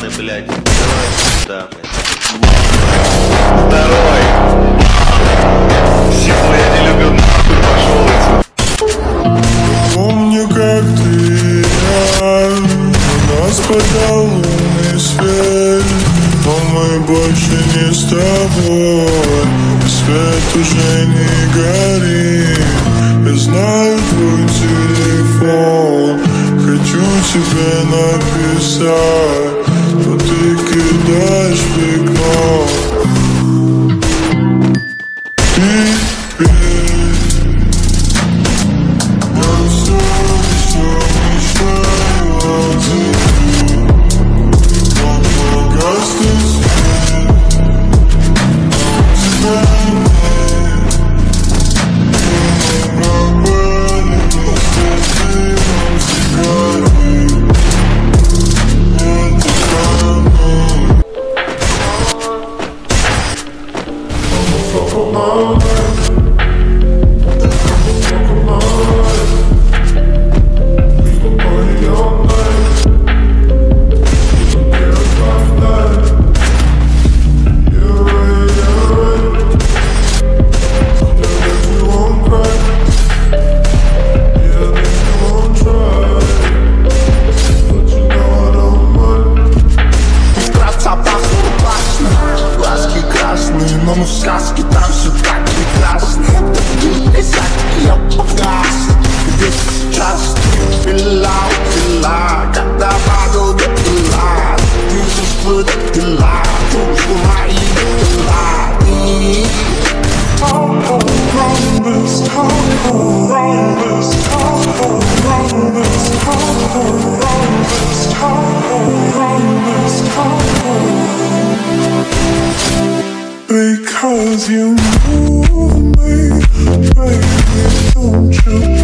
ебаный, блядь. Сюда, блядь. Второй. Всего я не люблю, нахуй пошел отсюда. Помню, как ты нас падал лунный свет Но мы больше не с тобой свет уже не горит Я знаю твой телефон Хочу тебе написать over. Красные, но мы в you move me, baby, don't you?